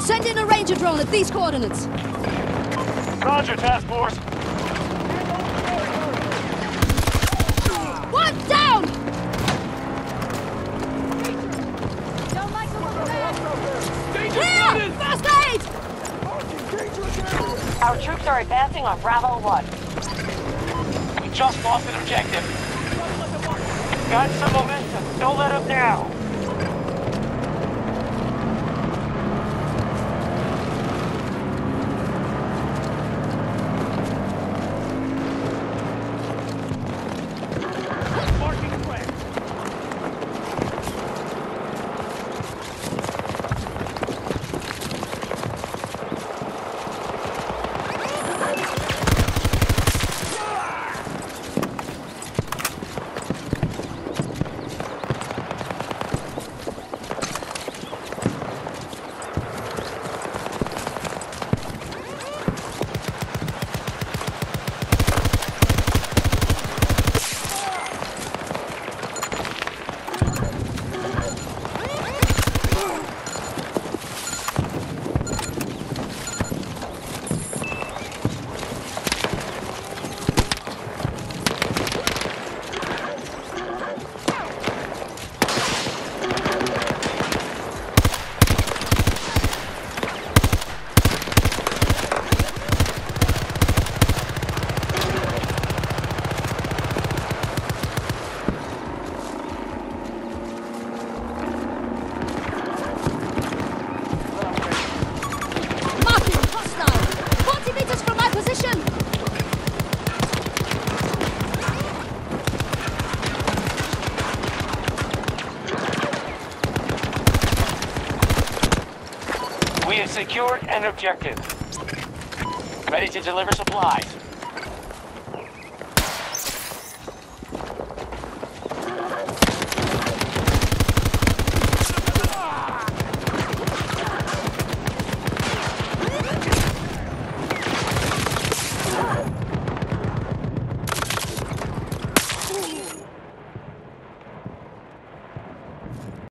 Send in a ranger drone at these coordinates. Roger, task force. One down! Clear! First aid! Our troops are advancing on Bravo 1. We just lost an objective. Got some momentum. Don't let up now. We have secured an objective. Ready to deliver supplies.